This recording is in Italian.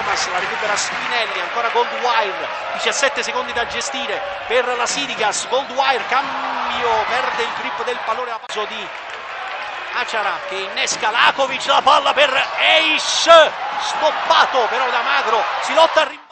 Thomas, la recupera Spinelli, ancora Goldwire, 17 secondi da gestire per la Sirigas, Goldwire, cambio, perde il grip del pallone a passo di Aciara che innesca Lakovic, la palla per Ace, stoppato però da Magro, si lotta a